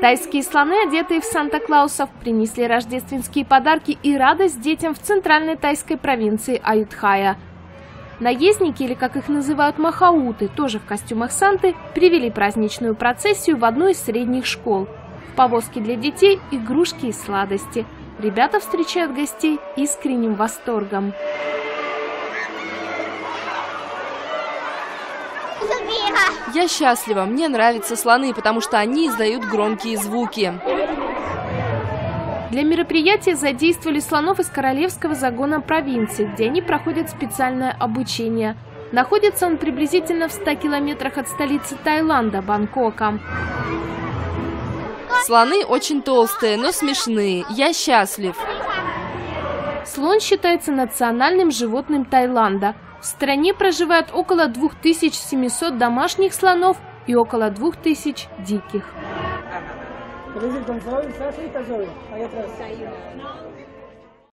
Тайские слоны, одетые в Санта-Клаусов, принесли рождественские подарки и радость детям в центральной тайской провинции Аютхая. Наездники, или как их называют махауты, тоже в костюмах Санты, привели праздничную процессию в одну из средних школ. В повозке для детей – игрушки и сладости. Ребята встречают гостей искренним восторгом. Я счастлива, мне нравятся слоны, потому что они издают громкие звуки. Для мероприятия задействовали слонов из королевского загона провинции, где они проходят специальное обучение. Находится он приблизительно в 100 километрах от столицы Таиланда, Бангкока. Слоны очень толстые, но смешные. Я счастлив. Слон считается национальным животным Таиланда. В стране проживает около 2700 домашних слонов и около 2000 диких.